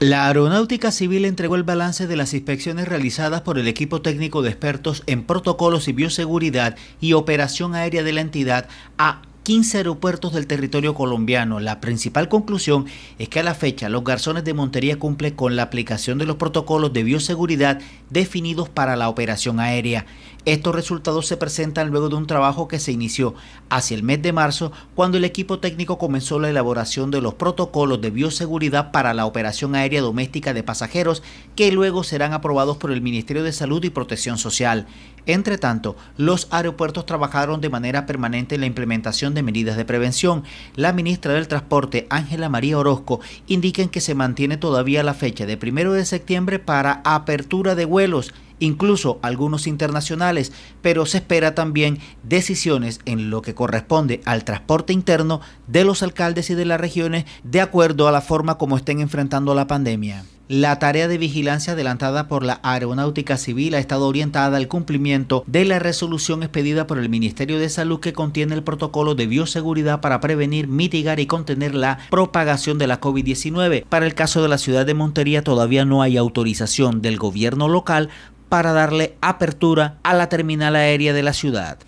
La Aeronáutica Civil entregó el balance de las inspecciones realizadas por el equipo técnico de expertos en protocolos y bioseguridad y operación aérea de la entidad a 15 aeropuertos del territorio colombiano. La principal conclusión es que a la fecha los garzones de Montería cumplen con la aplicación de los protocolos de bioseguridad definidos para la operación aérea. Estos resultados se presentan luego de un trabajo que se inició hacia el mes de marzo cuando el equipo técnico comenzó la elaboración de los protocolos de bioseguridad para la operación aérea doméstica de pasajeros que luego serán aprobados por el Ministerio de Salud y Protección Social. Entre tanto, los aeropuertos trabajaron de manera permanente en la implementación de medidas de prevención. La ministra del Transporte, Ángela María Orozco, indica que se mantiene todavía la fecha de primero de septiembre para apertura de vuelos incluso algunos internacionales, pero se espera también decisiones en lo que corresponde al transporte interno de los alcaldes y de las regiones de acuerdo a la forma como estén enfrentando la pandemia. La tarea de vigilancia adelantada por la Aeronáutica Civil ha estado orientada al cumplimiento de la resolución expedida por el Ministerio de Salud que contiene el protocolo de bioseguridad para prevenir, mitigar y contener la propagación de la COVID-19. Para el caso de la ciudad de Montería todavía no hay autorización del gobierno local para darle apertura a la terminal aérea de la ciudad.